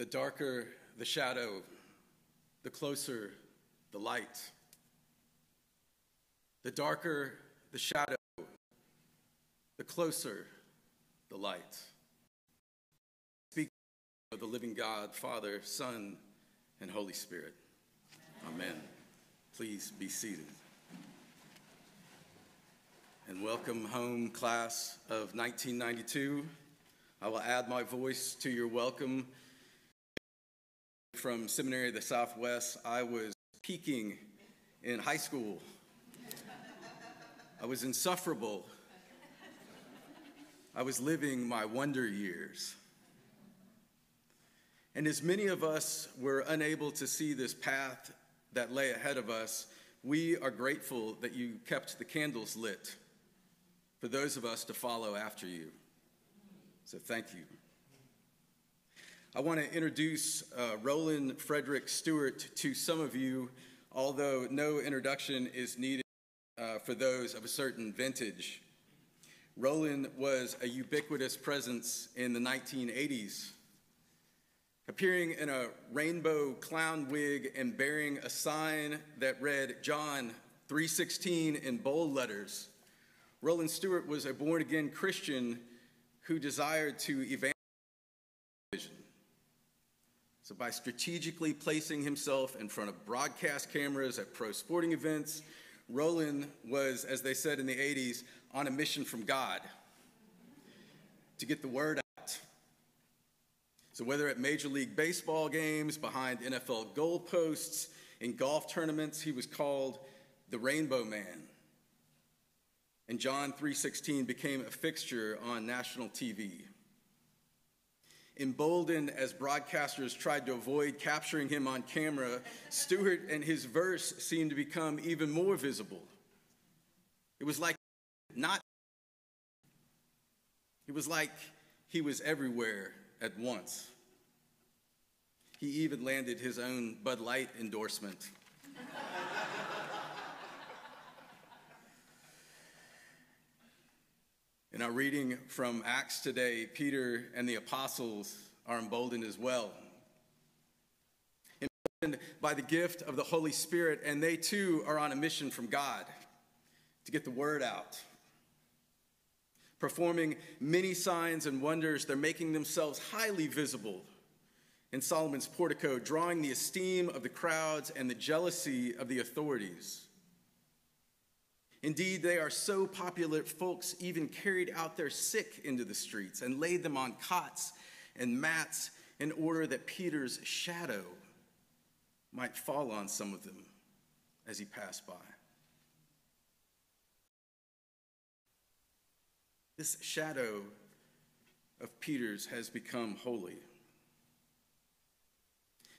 The darker the shadow, the closer the light. The darker the shadow, the closer the light. Speak of the living God, Father, Son, and Holy Spirit. Amen. Please be seated. And welcome home, class of 1992. I will add my voice to your welcome. From Seminary of the Southwest, I was peaking in high school. I was insufferable. I was living my wonder years. And as many of us were unable to see this path that lay ahead of us, we are grateful that you kept the candles lit for those of us to follow after you. So thank you. I want to introduce uh, Rollen Frederick Stewart to some of you, although no introduction is needed uh, for those of a certain vintage. Rollen was a ubiquitous presence in the 1980s, appearing in a rainbow clown wig and bearing a sign that read John 3:16 in bold letters. Rollen Stewart was a born-again Christian who desired to evangelize so, by strategically placing himself in front of broadcast cameras at pro sporting events, Rollen was, as they said in the 80s, on a mission from God to get the word out. So, whether at Major League Baseball games, behind NFL goalposts, in golf tournaments, he was called the Rainbow Man. And John 3:16 became a fixture on national TV. Emboldened as broadcasters tried to avoid capturing him on camera, Stewart and his verse seemed to become even more visible. It was like not, it was like he was everywhere at once. He even landed his own Bud Light endorsement. In our reading from Acts today, Peter and the apostles are emboldened as well. Emboldened by the gift of the Holy Spirit, and they too are on a mission from God to get the word out. Performing many signs and wonders, they're making themselves highly visible in Solomon's portico, drawing the esteem of the crowds and the jealousy of the authorities. Indeed, they are so popular, folks even carried out their sick into the streets and laid them on cots and mats in order that Peter's shadow might fall on some of them as he passed by. This shadow of Peter's has become holy.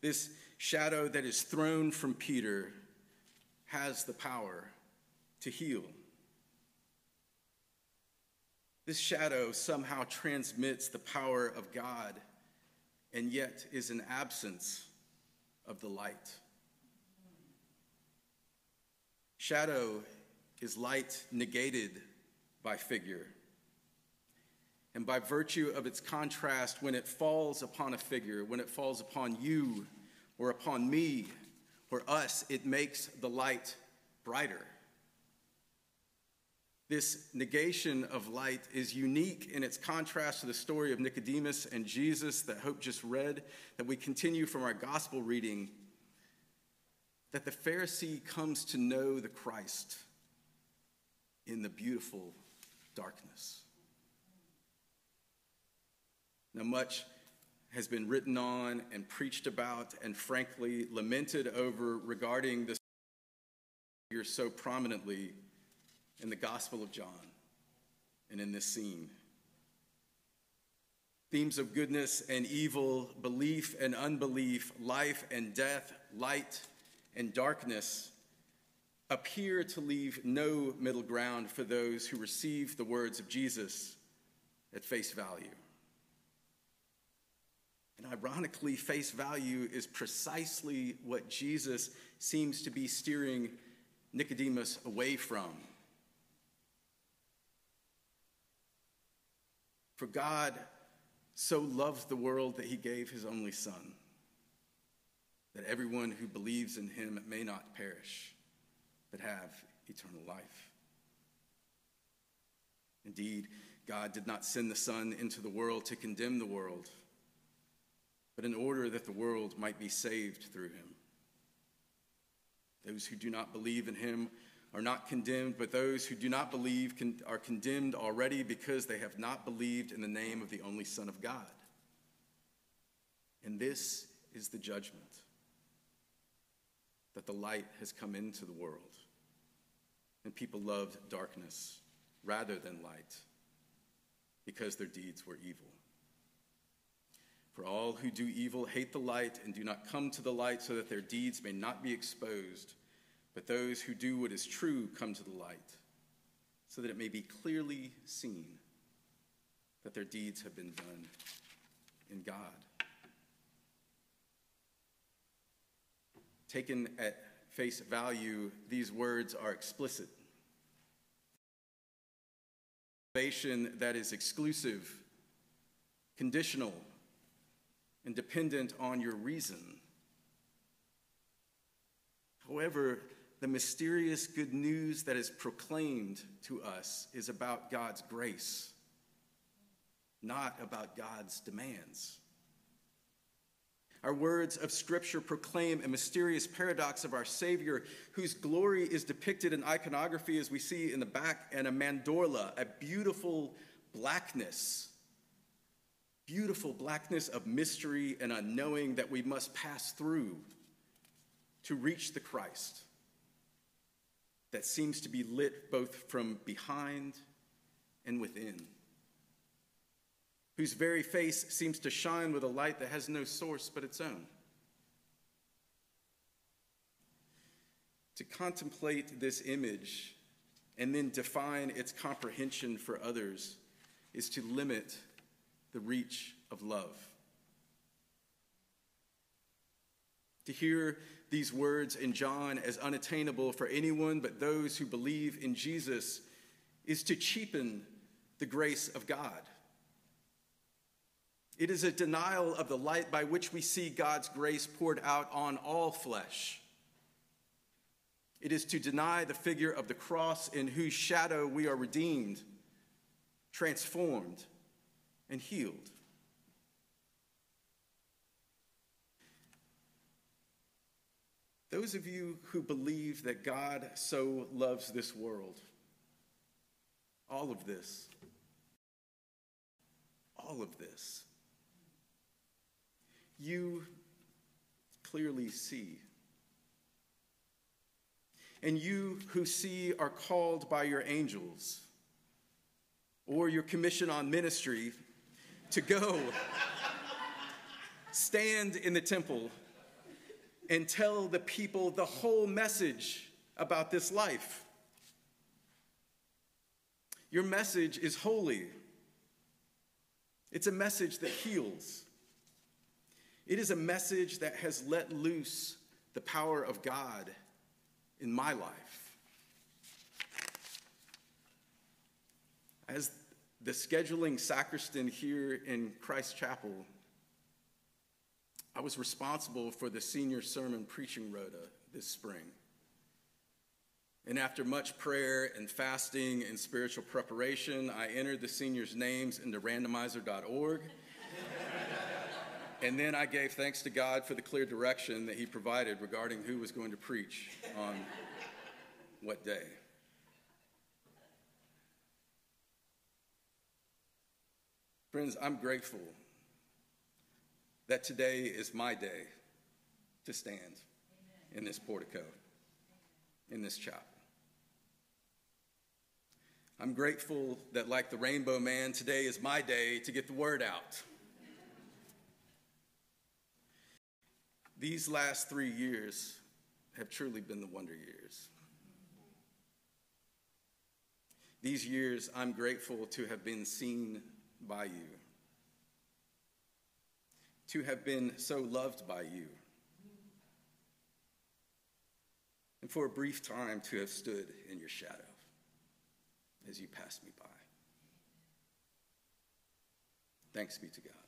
This shadow that is thrown from Peter has the power to heal. This shadow somehow transmits the power of God and yet is an absence of the light. Shadow is light negated by figure. And by virtue of its contrast, when it falls upon a figure, when it falls upon you or upon me or us, it makes the light brighter. This negation of light is unique in its contrast to the story of Nicodemus and Jesus that Hope just read, that we continue from our gospel reading, that the Pharisee comes to know the Christ in the beautiful darkness. Now, much has been written on and preached about and frankly lamented over regarding this figure so prominently in the Gospel of John and in this scene. Themes of goodness and evil, belief and unbelief, life and death, light and darkness appear to leave no middle ground for those who receive the words of Jesus at face value. And ironically, face value is precisely what Jesus seems to be steering Nicodemus away from For God so loved the world that he gave his only Son, that everyone who believes in him may not perish, but have eternal life. Indeed, God did not send the Son into the world to condemn the world, but in order that the world might be saved through him. Those who do not believe in him are not condemned, but those who do not believe can, are condemned already because they have not believed in the name of the only Son of God. And this is the judgment that the light has come into the world, and people loved darkness rather than light because their deeds were evil. For all who do evil hate the light and do not come to the light so that their deeds may not be exposed. But those who do what is true come to the light, so that it may be clearly seen that their deeds have been done in God. Taken at face value, these words are explicit. Salvation that is exclusive, conditional, and dependent on your reason. However, the mysterious good news that is proclaimed to us is about God's grace, not about God's demands. Our words of Scripture proclaim a mysterious paradox of our Savior, whose glory is depicted in iconography, as we see in the back, and a mandorla, a beautiful blackness. Beautiful blackness of mystery and unknowing that we must pass through to reach the Christ that seems to be lit both from behind and within, whose very face seems to shine with a light that has no source but its own. To contemplate this image and then define its comprehension for others is to limit the reach of love. To hear these words in John as unattainable for anyone but those who believe in Jesus is to cheapen the grace of God. It is a denial of the light by which we see God's grace poured out on all flesh. It is to deny the figure of the cross in whose shadow we are redeemed, transformed, and healed. Those of you who believe that God so loves this world, all of this, all of this, you clearly see. And you who see are called by your angels or your commission on ministry to go stand in the temple and tell the people the whole message about this life. Your message is holy. It's a message that heals. It is a message that has let loose the power of God in my life. As the scheduling sacristan here in Christ Chapel, I was responsible for the senior sermon preaching rota this spring. And after much prayer and fasting and spiritual preparation, I entered the seniors' names into randomizer.org. and then I gave thanks to God for the clear direction that He provided regarding who was going to preach on what day. Friends, I'm grateful that today is my day to stand Amen. in this portico, in this chapel. I'm grateful that, like the Rainbow Man, today is my day to get the word out. These last three years have truly been the wonder years. These years, I'm grateful to have been seen by you to have been so loved by you, and for a brief time to have stood in your shadow as you passed me by. Thanks be to God.